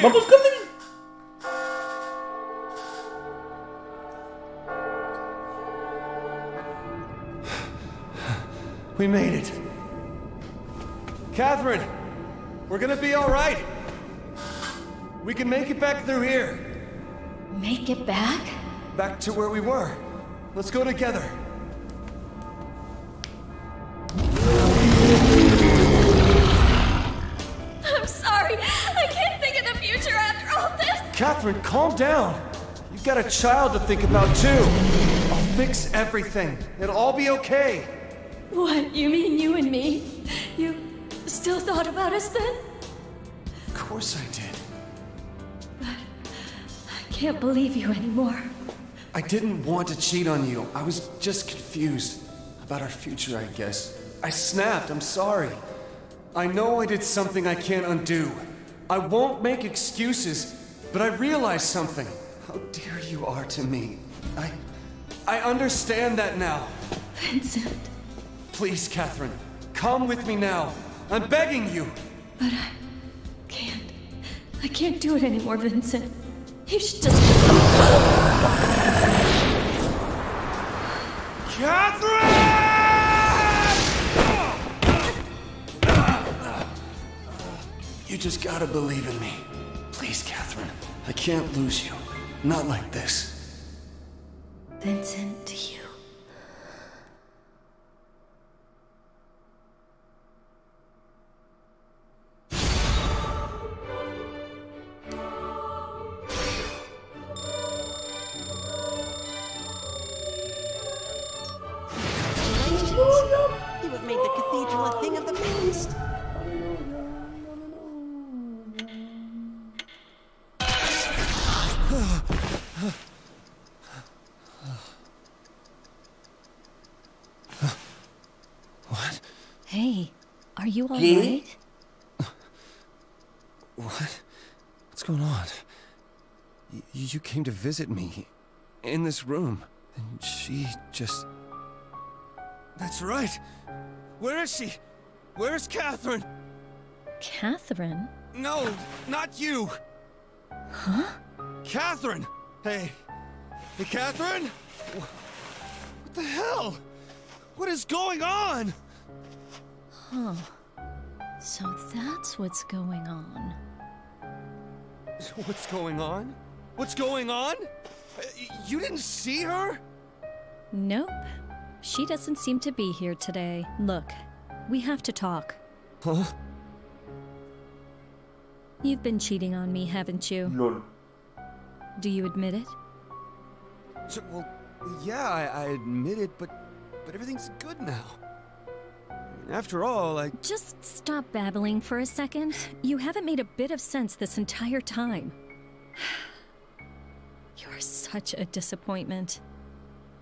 here. Vamos, Catherine. We made it. Catherine, we're gonna be all right. We can make it back through here. Make it back? Back to where we were. Let's go together. Catherine, calm down. You've got a child to think about too. I'll fix everything. It'll all be okay. What? You mean you and me? You still thought about us then? Of course I did. But I can't believe you anymore. I didn't want to cheat on you. I was just confused about our future, I guess. I snapped. I'm sorry. I know I did something I can't undo. I won't make excuses, but I realized something. How dear you are to me. I I understand that now. Vincent. Please, Catherine, come with me now. I'm begging you. But I can't. I can't do it anymore, Vincent. You should just. Catherine! You just gotta believe in me. I can't lose you. Not like this. Vincent, you. Are you all right? What? What's going on? Y- you came to visit me in this room, and she just. That's right. Where is she? Where's Catherine? Catherine? No, not you. Huh? Catherine! Hey. Hey, Catherine? What the hell? What is going on? Huh. So that's what's going on. What's going on? What's going on? Uh, You didn't see her? Nope. She doesn't seem to be here today. Look, we have to talk. Huh? You've been cheating on me, haven't you? LOL. Do you admit it? So, well, yeah, I, I admit it, but but everything's good now. After all, I Just stop babbling for a second. You haven't made a bit of sense this entire time. You're such a disappointment.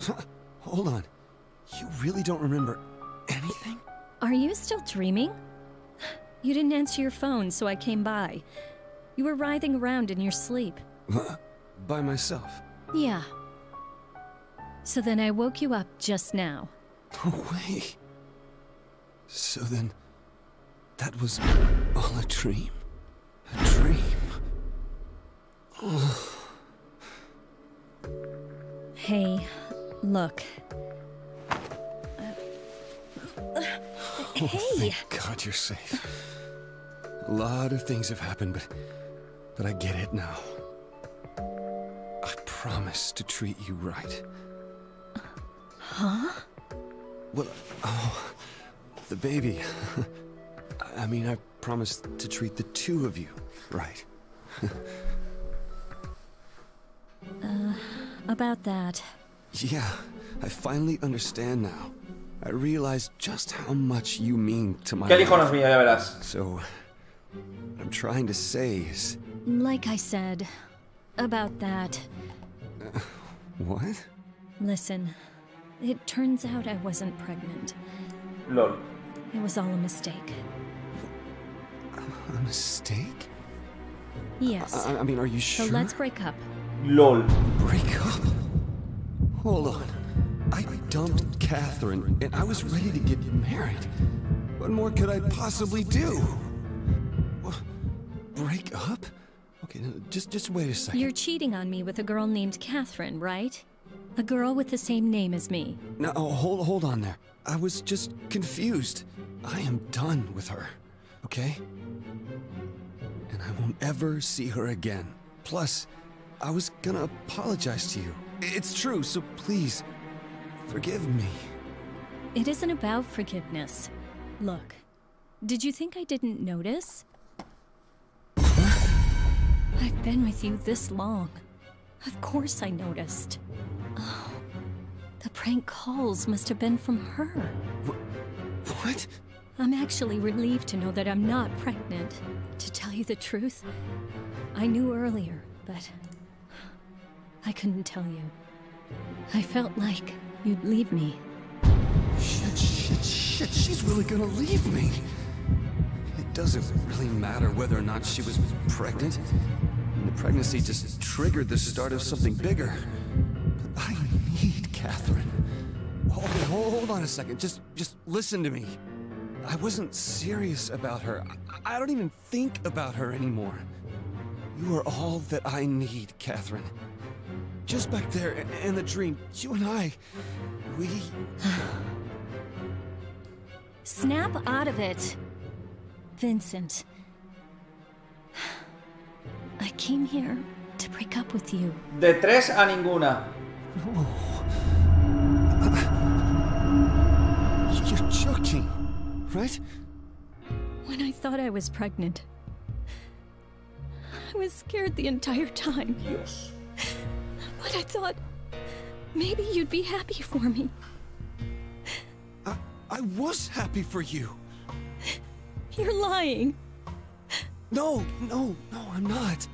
hold on. You really don't remember anything? Are you still dreaming? You didn't answer your phone, so I came by. You were writhing around in your sleep. By myself. Yeah. So then I woke you up just now. No way. So then, that was all a dream. A dream. Hey, look. Oh, hey! thank God you're safe. A lot of things have happened, but but I get it now. I promise to treat you right. Huh? Well, oh, the baby. I mean, I promised to treat the two of you right. Uh, about that. Yeah, I finally understand now. I realize just how much you mean to my ¿Qué dijo life. mío? Ya verás. So, what I'm trying to say is, Like I said, about that. what? Listen, it turns out I wasn't pregnant. LOL. It was all a mistake. A mistake? Yes. I, I mean, are you sure? So sure? let's break up. LOL. break up. Hold on. I dumped Catherine, and I was ready to get married. What more could I possibly do? Wha- Break up? Okay, just just wait a second. You're cheating on me with a girl named Catherine, right? A girl with the same name as me. No, oh, hold hold on there. I was just confused. I am done with her. Okay? And I won't ever see her again. Plus, I was gonna apologize to you. It's true, so please forgive me. It isn't about forgiveness. Look, did you think I didn't notice? I've been with you this long. Of course I noticed. The prank calls must have been from her. What? I'm actually relieved to know that I'm not pregnant. To tell you the truth, I knew earlier, but I couldn't tell you. I felt like you'd leave me. Shit, shit, shit. She's really gonna leave me. It doesn't really matter whether or not she was pregnant. The pregnancy just triggered the start of something bigger. But I need Catherine. Hold, hold on a second. Just, just listen to me. I wasn't serious about her. I, I don't even think about her anymore. You are all that I need, Catherine. Just back there in- in the dream, you and I, we. Snap out of it. Vincent. I came here to break up with you. De tres a ninguna. You're joking, right? When I thought I was pregnant, I was scared the entire time. Dios. But I thought maybe you'd be happy for me. I, I was happy for you. You're lying. No, no, no, I'm not.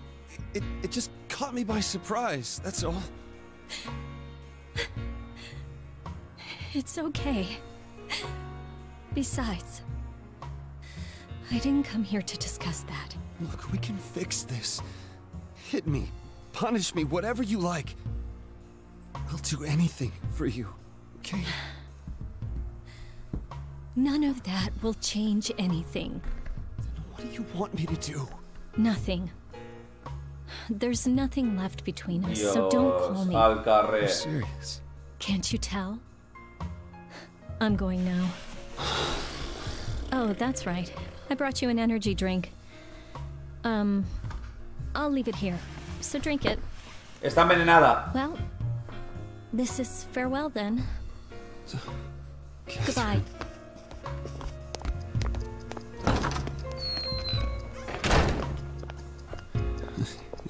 It, it just caught me by surprise, that's all. It's okay. Besides, I didn't come here to discuss that. Look, we can fix this. Hit me, punish me, whatever you like. I'll do anything for you, okay? None of that will change anything. Then What do you want me to do? Nothing. There's nothing left between us, Dios. so don't call me. Al carrer. You're serious? Can't you tell? I'm going now. Oh, that's right. I brought you an energy drink. Um, I'll leave it here. So drink it. Está envenenada. Well, this is farewell then. Goodbye.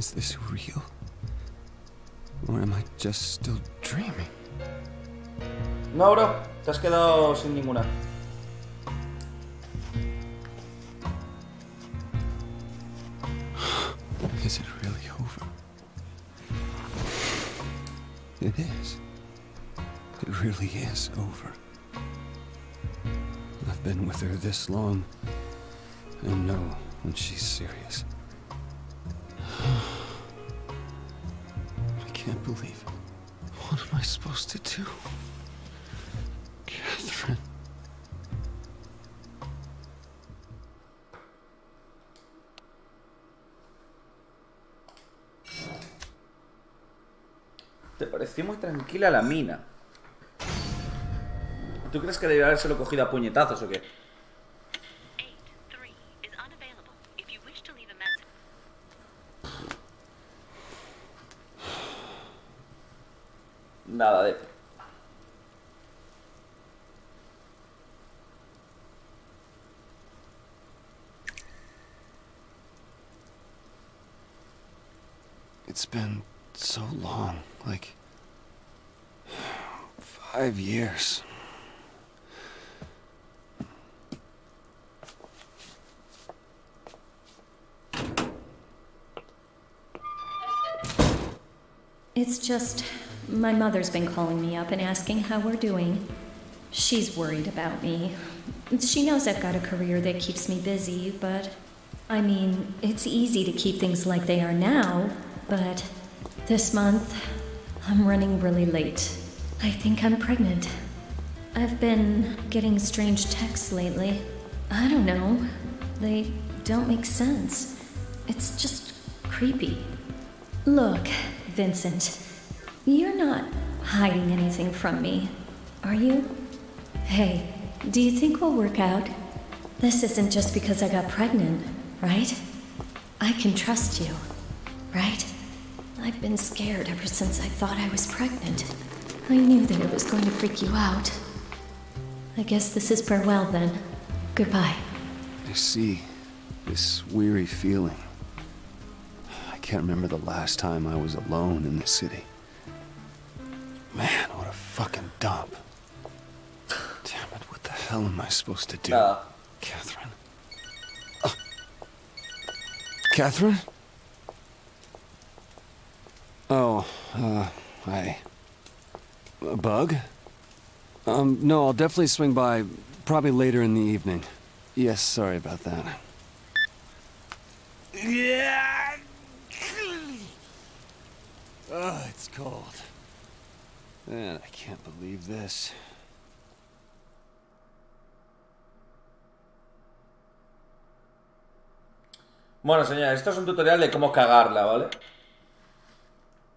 Is this real? Or am I just still dreaming? No, bro. Te has quedado sin ninguna. Is it really over? It is. It really is over. I've been with her this long and know when she's serious. Can't believe it. What am I supposed to do? Catherine. Te pareció muy tranquila la mina. ¿Tú crees que debería habérselo cogido a puñetazos o qué? Nada de. It's been so long, like five years. It's just my mother's been calling me up and asking how we're doing. She's worried about me. She knows I've got a career that keeps me busy, but I mean, it's easy to keep things like they are now, but this month I'm running really late. I think I'm pregnant. I've been getting strange texts lately. I don't know. They don't make sense. It's just creepy. Look, Vincent, you're not hiding anything from me, are you? Hey, do you think we'll work out? This isn't just because I got pregnant, right? I can trust you, right? I've been scared ever since I thought I was pregnant. I knew that it was going to freak you out. I guess this is farewell then. Goodbye. I see this weary feeling. I can't remember the last time I was alone in the city. Man, what a fucking dump. Damn it, what the hell am I supposed to do? Nada. Catherine. Ah. Catherine? Oh, uh, hi. A bug? Um, no, I'll definitely swing by probably later in the evening. Yes, sorry about that. Yeah. Oh, it's cold. Man, I can't believe this. Bueno, señores, esto es un tutorial de cómo cagarla, ¿vale?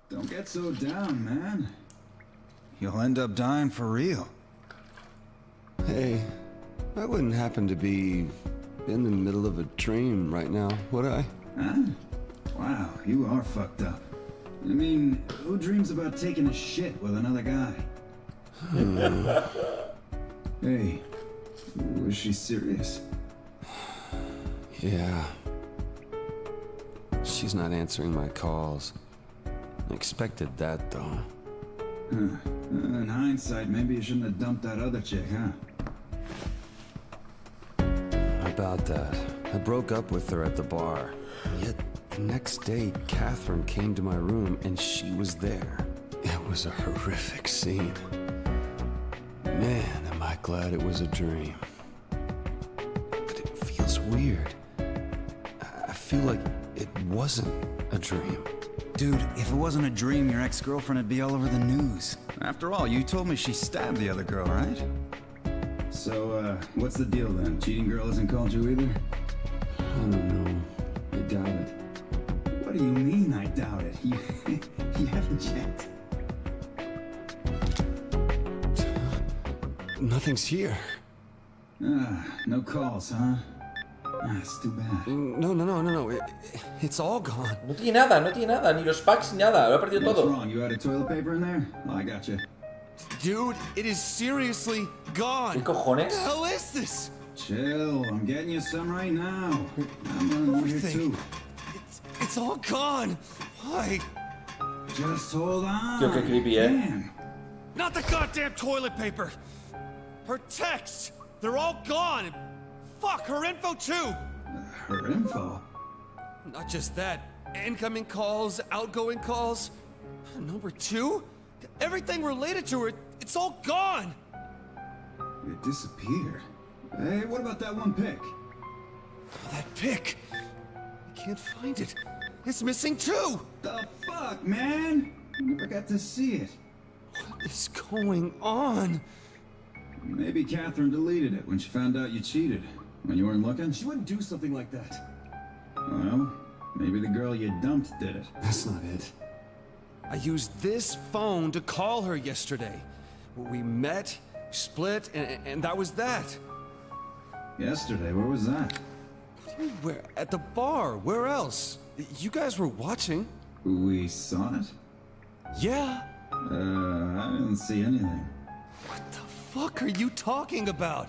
Don't get so down, man. You'll end up dying for real. Hey, I wouldn't happen to be in the middle of a dream right now, would I? Huh? Wow, you are fucked up. I mean, who dreams about taking a shit with another guy? hey, was she serious? Yeah. She's not answering my calls. I expected that, though. Huh. Uh, in hindsight, maybe you shouldn't have dumped that other chick, huh? About that. I broke up with her at the bar. Yet, the next day, Catherine came to my room and she was there. It was a horrific scene. Man, am I glad it was a dream. But it feels weird. I- I feel like it wasn't a dream. Dude, if it wasn't a dream, your ex-girlfriend would be all over the news. After all, you told me she stabbed the other girl, right? So, uh, what's the deal then? Cheating girl hasn't called you either? I don't know. I doubt it. What do you mean, I doubt it? You, you haven't checked. Nothing's here. Ah, no calls, huh? Ah, it's too bad. No, no, no, no, no. It, it's all gone. No tiene nada, no tiene nada, ni los packs ni nada, lo he perdido What's todo. wrong? You had a toilet paper in there? Well, I got you. Dude, it is seriously gone. ¿Qué cojones? the hell is this? Chill, I'm getting you some right now. I'm running one here too. It's, it's all gone. Why? Just hold on. Tío, qué creepy, eh. Man, Not the goddamn toilet paper. Her texts, they're all gone. Fuck, her info too. her info. Not just that, incoming calls, outgoing calls. Number two, everything related to her, it's all gone. It disappeared. Hey, what about that one pic? That pic, I can't find it. It's missing too. The fuck, man? I never got to see it. What is going on? Maybe Catherine deleted it when she found out you cheated. When you weren't looking? She wouldn't do something like that. Well, maybe the girl you dumped did it. That's not it. I used this phone to call her yesterday. We met, split, and, and that was that. Yesterday, where was that? Where? At the bar. Where else? You guys were watching. We saw it? Yeah. Uh, I didn't see anything. What the fuck are you talking about?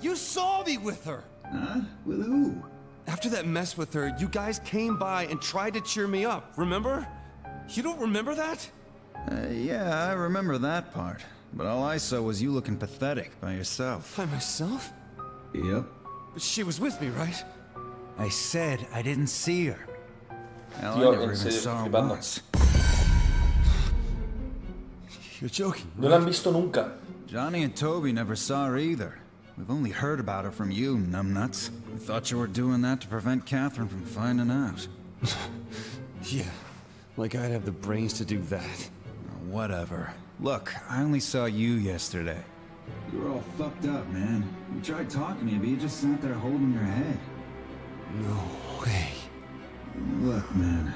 You saw me with her. Huh? With who? After that mess with her, you guys came by and tried to cheer me up, remember? You don't remember that? Uh, yeah, I remember that part. But all I saw was you looking pathetic by yourself. By myself? Yep. But she was with me, right? I said I didn't see her. Hell, Tío, I never en even serio, saw her flipando. once. You're joking. No la han visto nunca. Jonny and Toby never saw her either. We've only heard about her from you, numbnuts. We thought you were doing that to prevent Catherine from finding out. Yeah. Like I'd have the brains to do that. Whatever. Look, I only saw you yesterday. You were all fucked up, man. We tried talking to you, but you just sat there holding your head. No way. Look, man.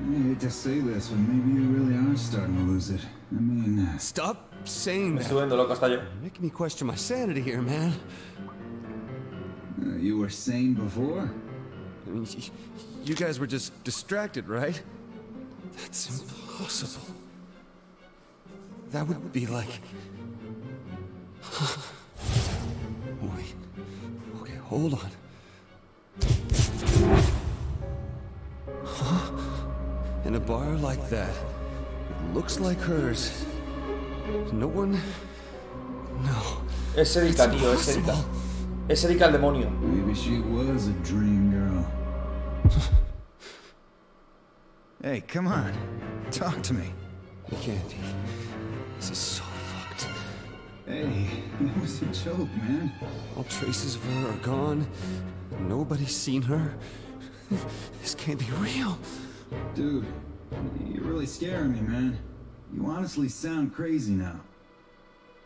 I hate to say this, but maybe you really are starting to lose it. I mean, uh, Stop saying Me that. estoy volviendo loco hasta yo. You're making me question my sanity here, man. uh, you were sane before? I mean, you guys were just distracted, right? That's impossible. That would be like. Wait. Okay, hold on. In a bar like that, it looks like hers. No one. No. Es Erika, tío, es Erika. Es Erika el demonio. Maybe she was a dream girl. hey, come on. Talk to me. You can't. This is so fucked. Hey, it was a joke, man. All traces of her are gone. Nobody's seen her. This can't be real. Dude, you're really scaring me, man. You honestly sound crazy now.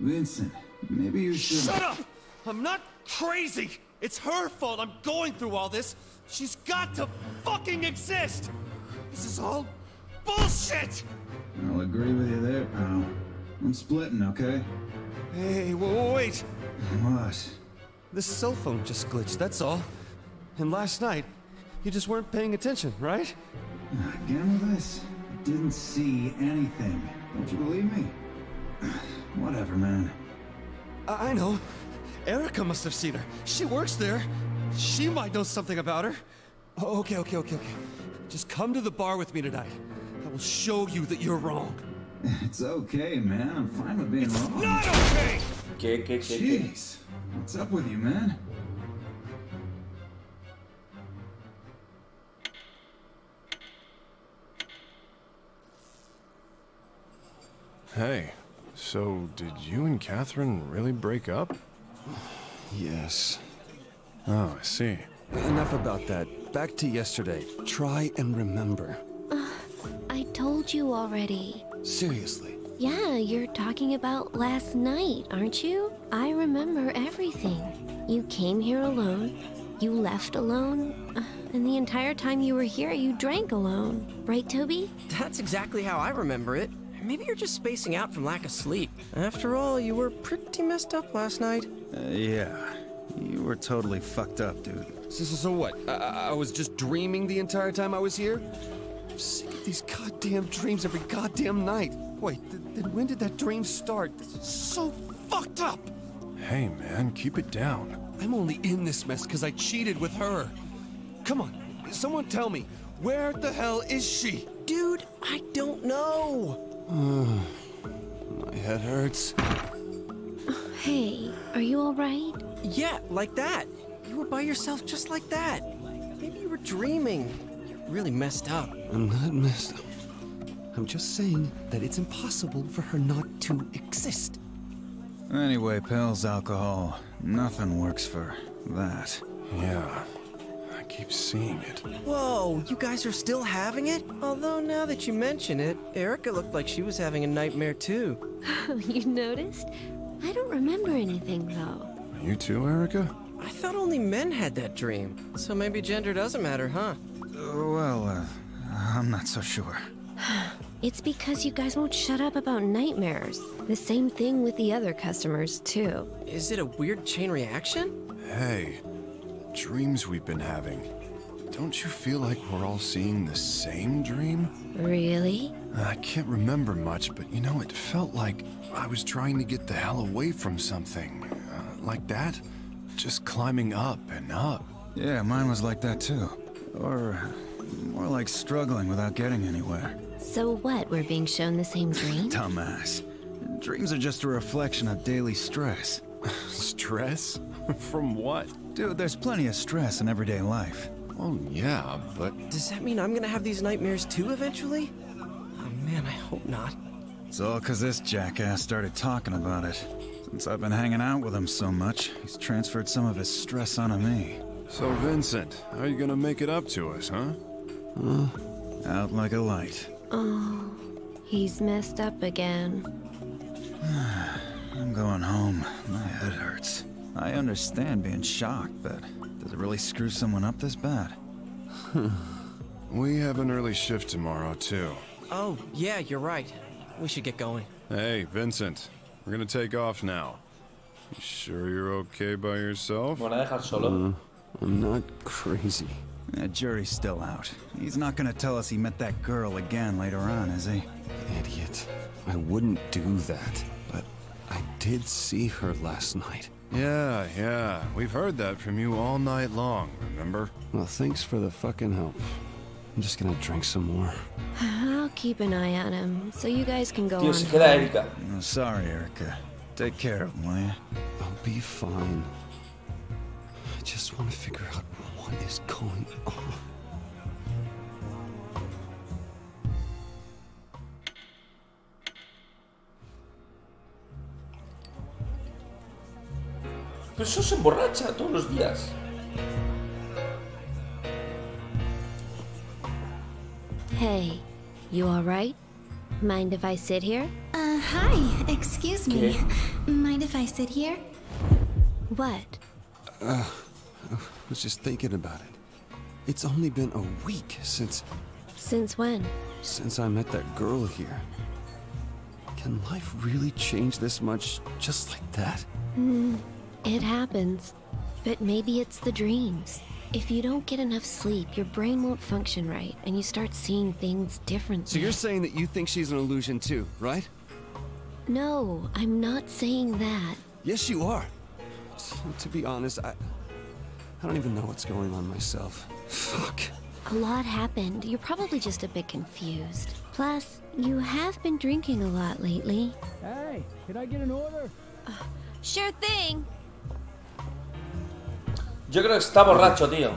Vincent, maybe you should... Shut up! I'm not crazy! It's her fault I'm going through all this! She's got to fucking exist! This is all bullshit! I'll agree with you there, pal. I'm splitting, okay? Hey, wait, wait! What? This cell phone just glitched, that's all. And last night, you just weren't paying attention, right? Again with this? I didn't see anything. Don't you believe me? Whatever, man. I, I know. Erica must have seen her. She works there. She might know something about her. Oh, okay, okay, okay, okay. Just come to the bar with me tonight. I will show you that you're wrong. It's okay, man. I'm fine with being wrong. Not okay! ¿Qué, qué, qué, qué? Jeez. What's up with you, man? Hey, so did you and Catherine really break up? Yes. Oh, I see. Enough about that. Back to yesterday. Try and remember. I told you already. Seriously. Yeah, you're talking about last night, aren't you? I remember everything. You came here alone, you left alone, uh, and the entire time you were here, you drank alone. Right, Toby? That's exactly how I remember it. Maybe you're just spacing out from lack of sleep. After all, you were pretty messed up last night. Uh, yeah. You were totally fucked up, dude. So, so, so what? I, I I was just dreaming the entire time I was here? I'm sick of these goddamn dreams every goddamn night. Wait, th- then when did that dream start? This is so fucked up! Hey, man, keep it down. I'm only in this mess because I cheated with her. Come on, someone tell me, where the hell is she? Dude, I don't know. My head hurts. Hey, are you alright? Yeah, like that. You were by yourself just like that. Maybe you were dreaming. You're really messed up. I'm not messed up. I'm just saying that it's impossible for her not to exist. Anyway, pills, alcohol. Nothing works for that. Yeah, I keep seeing it. Whoa, you guys are still having it? Although now that you mention it, Erica looked like she was having a nightmare too. you noticed? I don't remember anything, though. You too, Erica? I thought only men had that dream. So maybe gender doesn't matter, huh? Uh, well, uh, I'm not so sure. It's because you guys won't shut up about nightmares. The same thing with the other customers, too. Is it a weird chain reaction? Hey, dreams we've been having. Don't you feel like we're all seeing the same dream? Really? I can't remember much, but you know, it felt like I was trying to get the hell away from something. Uh, like that. Just climbing up and up. Yeah, mine was like that too. Or more like struggling without getting anywhere. So what, we're being shown the same dream? Dumbass. Dreams are just a reflection of daily stress. Stress? From what? Dude, there's plenty of stress in everyday life. Well, yeah, but Does that mean I'm gonna have these nightmares too eventually? Oh man, I hope not. It's all because this jackass started talking about it. Since I've been hanging out with him so much, he's transferred some of his stress onto me. So, Vincent, how are you gonna make it up to us, huh? Out like a light. Oh, he's messed up again. I'm going home. My head hurts. I understand being shocked, but does it really screw someone up this bad? We have an early shift tomorrow, too. Oh, yeah, you're right. We should get going. Hey, Vincent. We're gonna take off now. You sure you're okay by yourself? Me van a dejar solo. Mm, I'm not crazy. That jury's still out. He's not gonna tell us he met that girl again later on, is he? Idiot. I wouldn't do that. But I did see her last night. Yeah, yeah. We've heard that from you all night long, remember? Well, thanks for the fucking help. I'm just gonna drink some more. I'll keep an eye on him, so you guys can go Tío, on. se queda home. Erica. Oh, sorry, Erica. Take care of him, will ya? I'll be fine. I just want to figure out what is going on. Pero eso se emborracha todos los días. Hey, you alright? Mind if I sit here? Uh, hi. Excuse me. Mind if I sit here? What? Uh, I was just thinking about it. It's only been a week since Since when? since I met that girl here. Can life really change this much just like that? It happens. But maybe it's the dreams. If you don't get enough sleep, your brain won't function right, and you start seeing things differently. So you're saying that you think she's an illusion too, right? No, I'm not saying that. Yes, you are. To be honest, I I don't even know what's going on myself. Fuck. A lot happened. You're probably just a bit confused. Plus, you have been drinking a lot lately. Hey, can I get an order? Sure thing. Yo creo que está borracho, tío.